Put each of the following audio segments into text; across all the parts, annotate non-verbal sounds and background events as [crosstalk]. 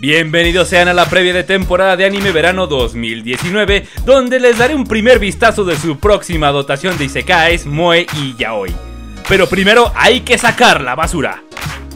Bienvenidos sean a la previa de temporada de anime verano 2019, donde les daré un primer vistazo de su próxima dotación de Isekais, Moe y Yaoi. Pero primero hay que sacar la basura.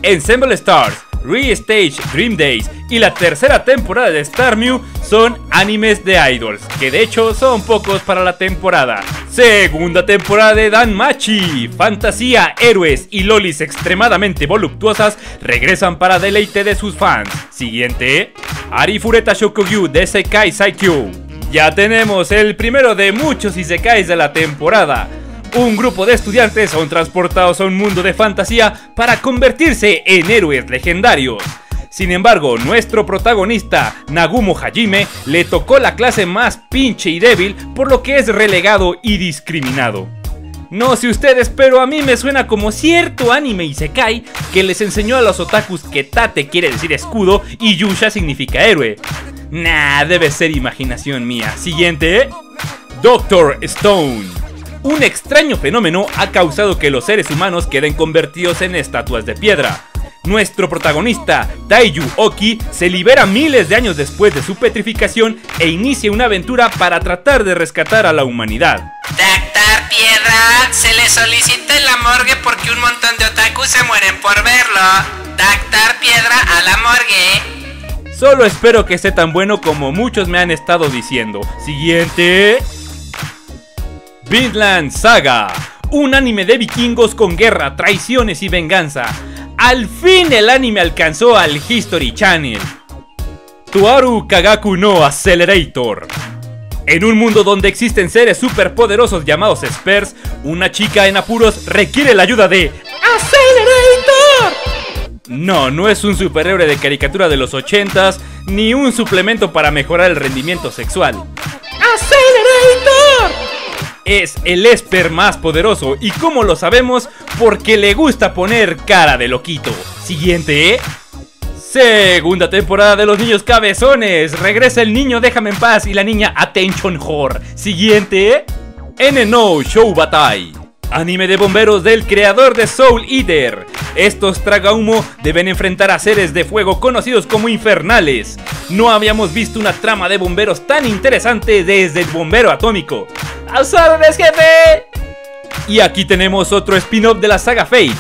Ensemble Stars, Re-Stage Dream Days y la tercera temporada de Star Mew son animes de idols, que de hecho son pocos para la temporada. Segunda temporada de Dan Machi, fantasía, héroes y lolis extremadamente voluptuosas regresan para deleite de sus fans. Siguiente, Arifureta Shokugyu de Sekai Saikyu. Ya tenemos el primero de muchos Isekais de la temporada. Un grupo de estudiantes son transportados a un mundo de fantasía para convertirse en héroes legendarios. Sin embargo, nuestro protagonista, Nagumo Hajime, le tocó la clase más pinche y débil, por lo que es relegado y discriminado. No sé ustedes, pero a mí me suena como cierto anime Isekai que les enseñó a los otakus que Tate quiere decir escudo y Yusha significa héroe. Nah, debe ser imaginación mía. Siguiente. Doctor Stone. Un extraño fenómeno ha causado que los seres humanos queden convertidos en estatuas de piedra. Nuestro protagonista, Taiju Oki, se libera miles de años después de su petrificación e inicia una aventura para tratar de rescatar a la humanidad. Doctor Piedra, se le solicita en la morgue porque un montón de otakus se mueren por verlo. Doctor Piedra a la morgue. Solo espero que esté tan bueno como muchos me han estado diciendo. Siguiente. Vinland Saga, un anime de vikingos con guerra, traiciones y venganza. Al fin el anime alcanzó al History Channel. Tuaru Kagaku no Accelerator. En un mundo donde existen seres superpoderosos llamados Spurs, una chica en apuros requiere la ayuda de Accelerator. No, no es un superhéroe de caricatura de los 80s, ni un suplemento para mejorar el rendimiento sexual. ¡Accelerator! Es el Esper más poderoso y como lo sabemos porque le gusta poner cara de loquito. Siguiente. Segunda temporada de los niños cabezones. Regresa el niño Déjame en paz y la niña Attention Whore. Siguiente. NNO Show Batai. Anime de bomberos del creador de Soul Eater. Estos traga humo deben enfrentar a seres de fuego conocidos como infernales. No habíamos visto una trama de bomberos tan interesante desde el bombero atómico. ¡A jefe! Y aquí tenemos otro spin-off de la saga Fate.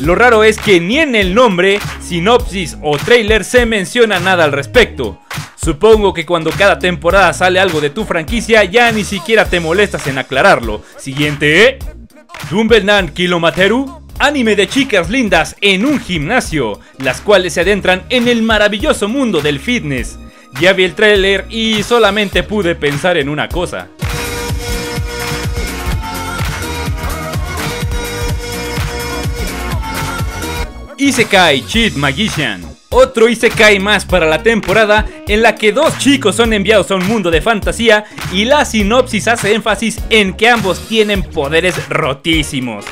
Lo raro es que ni en el nombre, sinopsis o trailer se menciona nada al respecto. Supongo que cuando cada temporada sale algo de tu franquicia ya ni siquiera te molestas en aclararlo. Siguiente. Dumbelnan Kilomateru. Anime de chicas lindas en un gimnasio, las cuales se adentran en el maravilloso mundo del fitness. Ya vi el trailer y solamente pude pensar en una cosa. Isekai Cheat Magician. Otro Isekai más para la temporada en la que dos chicos son enviados a un mundo de fantasía y la sinopsis hace énfasis en que ambos tienen poderes rotísimos.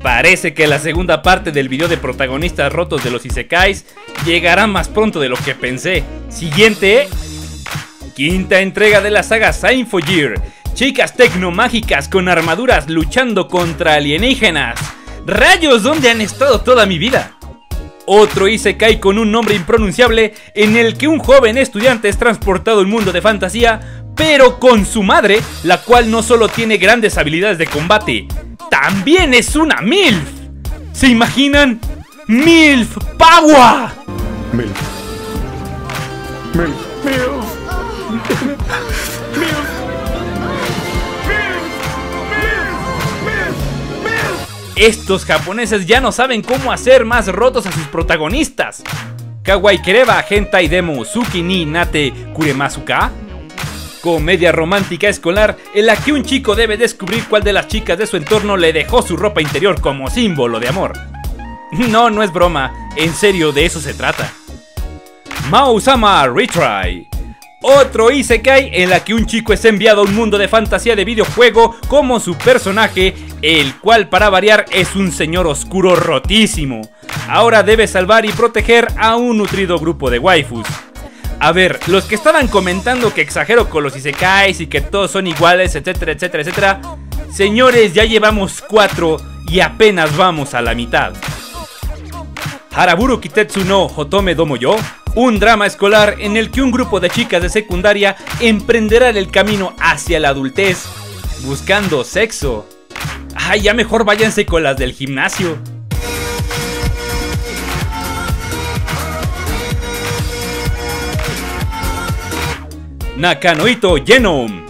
Parece que la segunda parte del video de protagonistas rotos de los Isekais llegará más pronto de lo que pensé. Siguiente. Quinta entrega de la saga Year. Chicas tecnomágicas con armaduras luchando contra alienígenas. ¡Rayos! ¿Dónde han estado toda mi vida? Otro Isekai con un nombre impronunciable en el que un joven estudiante es transportado al mundo de fantasía, pero con su madre, la cual no solo tiene grandes habilidades de combate, también es una MILF. ¿Se imaginan? MILF Power. MILF. MILF. [laughs] MILF. Estos japoneses ya no saben cómo hacer más rotos a sus protagonistas. Kawaii Kereba Hentai Demo Usuki ni Nate Kuremasuka. Comedia romántica escolar en la que un chico debe descubrir cuál de las chicas de su entorno le dejó su ropa interior como símbolo de amor. No, no es broma, en serio de eso se trata. Mao-sama Retry otro Isekai en la que un chico es enviado a un mundo de fantasía de videojuego como su personaje, el cual para variar es un señor oscuro rotísimo. Ahora debe salvar y proteger a un nutrido grupo de waifus. A ver, los que estaban comentando que exagero con los Isekais y que todos son iguales, etcétera, etcétera, etcétera. Señores, ya llevamos cuatro y apenas vamos a la mitad. Haraburu Kitetsu no Hotome Domo Yo un drama escolar en el que un grupo de chicas de secundaria emprenderá el camino hacia la adultez, buscando sexo. Ay, ya mejor váyanse con las del gimnasio. Nakanoito Genome.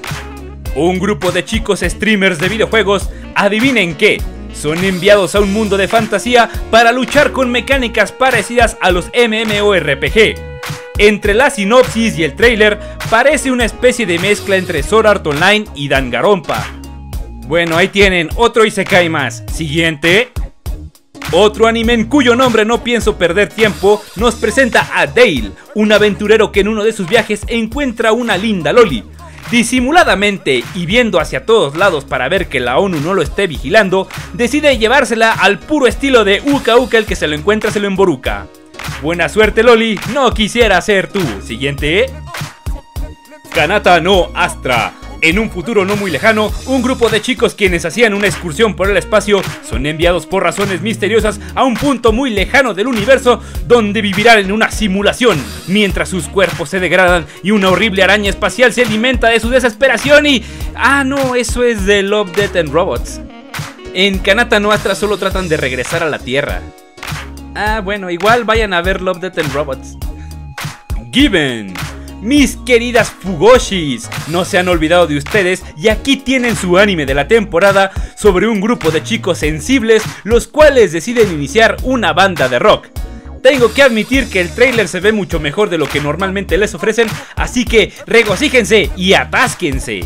Un grupo de chicos streamers de videojuegos, adivinen qué, son enviados a un mundo de fantasía para luchar con mecánicas parecidas a los MMORPG. Entre la sinopsis y el trailer parece una especie de mezcla entre Sword Art Online y Dangarompa. Bueno, ahí tienen otro Isekai más. Siguiente. Otro anime en cuyo nombre no pienso perder tiempo nos presenta a Dale, un aventurero que en uno de sus viajes encuentra una linda Loli. Disimuladamente y viendo hacia todos lados para ver que la ONU no lo esté vigilando, decide llevársela al puro estilo de Uka Uka el que se lo encuentra se lo emboruca. Buena suerte Loli, no quisiera ser tú. Siguiente. Kanata no Astra. En un futuro no muy lejano, un grupo de chicos quienes hacían una excursión por el espacio son enviados por razones misteriosas a un punto muy lejano del universo donde vivirán en una simulación, mientras sus cuerpos se degradan y una horrible araña espacial se alimenta de su desesperación y... Ah, no, eso es de Love, Death and Robots. En Kanata no Astra solo tratan de regresar a la Tierra. Ah, bueno, igual vayan a ver Love, Death and Robots. Given. Mis queridas Fugoshis, no se han olvidado de ustedes y aquí tienen su anime de la temporada sobre un grupo de chicos sensibles los cuales deciden iniciar una banda de rock. Tengo que admitir que el trailer se ve mucho mejor de lo que normalmente les ofrecen, así que regocíjense y atásquense.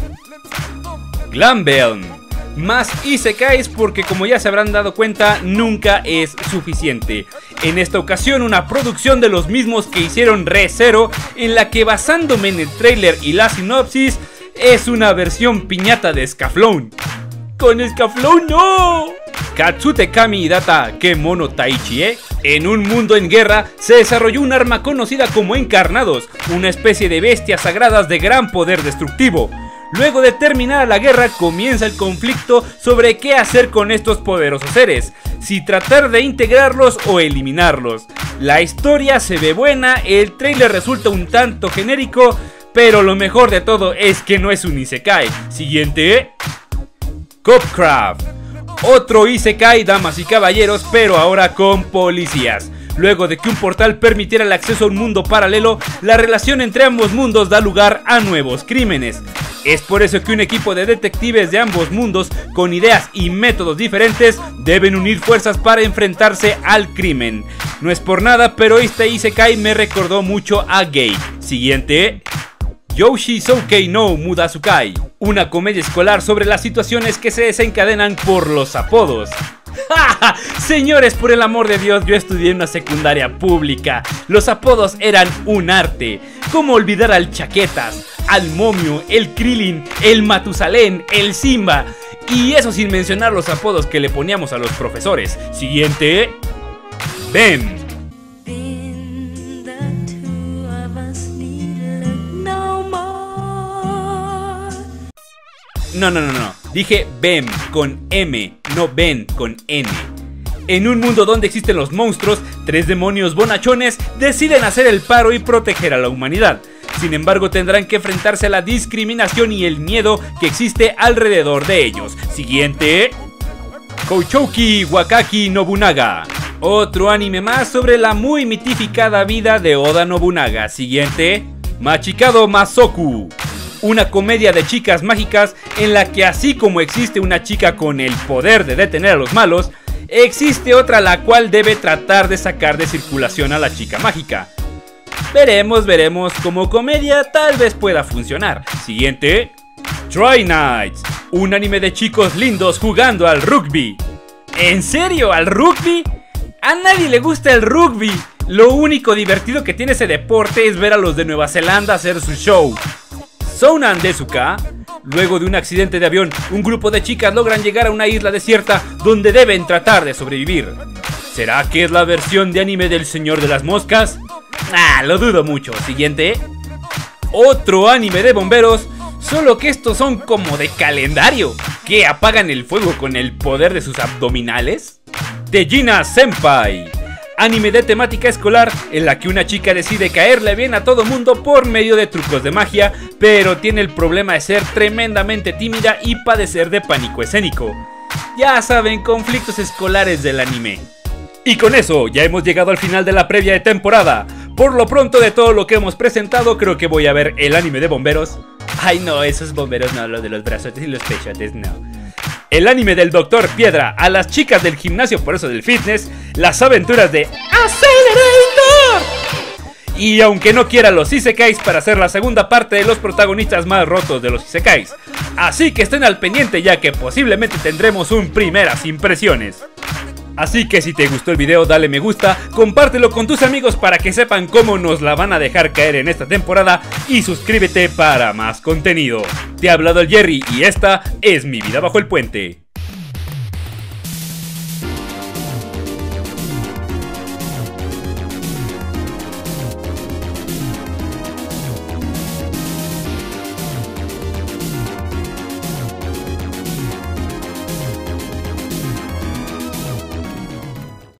Glambeln más Isekais porque como ya se habrán dado cuenta nunca es suficiente. En esta ocasión una producción de los mismos que hicieron Re Zero en la que basándome en el trailer y la sinopsis es una versión piñata de Scaflón. ¡Con Scaflón no! Katsute Kami Data mono Taichi, ¿eh? En un mundo en guerra se desarrolló un arma conocida como Encarnados, una especie de bestias sagradas de gran poder destructivo. Luego de terminar la guerra comienza el conflicto sobre qué hacer con estos poderosos seres, si tratar de integrarlos o eliminarlos. La historia se ve buena, el trailer resulta un tanto genérico, pero lo mejor de todo es que no es un Isekai. Siguiente. Copcraft. Otro Isekai, damas y caballeros, pero ahora con policías. Luego de que un portal permitiera el acceso a un mundo paralelo, la relación entre ambos mundos da lugar a nuevos crímenes. Es por eso que un equipo de detectives de ambos mundos, con ideas y métodos diferentes, deben unir fuerzas para enfrentarse al crimen. No es por nada, pero este Isekai me recordó mucho a Gay. Siguiente. Yoshi Soukei no Mudasukai, una comedia escolar sobre las situaciones que se desencadenan por los apodos. [laughs] Señores, por el amor de Dios, yo estudié en una secundaria pública. Los apodos eran un arte. ¿Cómo olvidar al Chaquetas, al Momio, el Krillin, el Matusalén, el Simba? Y eso sin mencionar los apodos que le poníamos a los profesores. Siguiente. Ben. No, no, no, no. Dije BEM con M, no Ben con N. En un mundo donde existen los monstruos, tres demonios bonachones deciden hacer el paro y proteger a la humanidad. Sin embargo, tendrán que enfrentarse a la discriminación y el miedo que existe alrededor de ellos. Siguiente. Kouchouki Wakaki Nobunaga. Otro anime más sobre la muy mitificada vida de Oda Nobunaga. Siguiente. Machikado Masoku una comedia de chicas mágicas en la que así como existe una chica con el poder de detener a los malos, existe otra la cual debe tratar de sacar de circulación a la chica mágica. Veremos, veremos, como comedia tal vez pueda funcionar. Siguiente, Try Nights, un anime de chicos lindos jugando al rugby. ¿En serio? ¿Al rugby? A nadie le gusta el rugby. Lo único divertido que tiene ese deporte es ver a los de Nueva Zelanda hacer su show. Sounan Desuka. Luego de un accidente de avión, un grupo de chicas logran llegar a una isla desierta donde deben tratar de sobrevivir. ¿Será que es la versión de anime del Señor de las Moscas? Ah, lo dudo mucho. Siguiente. Otro anime de bomberos, solo que estos son como de calendario, que apagan el fuego con el poder de sus abdominales. Tejina Senpai. anime de temática escolar en la que una chica decide caerle bien a todo mundo por medio de trucos de magia, pero tiene el problema de ser tremendamente tímida y padecer de pánico escénico. Ya saben, conflictos escolares del anime. Y con eso ya hemos llegado al final de la previa de temporada. Por lo pronto de todo lo que hemos presentado, creo que voy a ver el anime de bomberos. Ay no, esos bomberos no, los de los brazotes y los pechotes no. El anime del Doctor Piedra a las chicas del gimnasio, por eso del fitness, las aventuras de Accelerator. Y aunque no quiera los Isekais para hacer la segunda parte de los protagonistas más rotos de los Isekais. Así que estén al pendiente ya que posiblemente tendremos un primeras impresiones. Así que si te gustó el video dale me gusta, compártelo con tus amigos para que sepan cómo nos la van a dejar caer en esta temporada y suscríbete para más contenido. Te ha hablado el Jerry y esta es mi vida bajo el puente.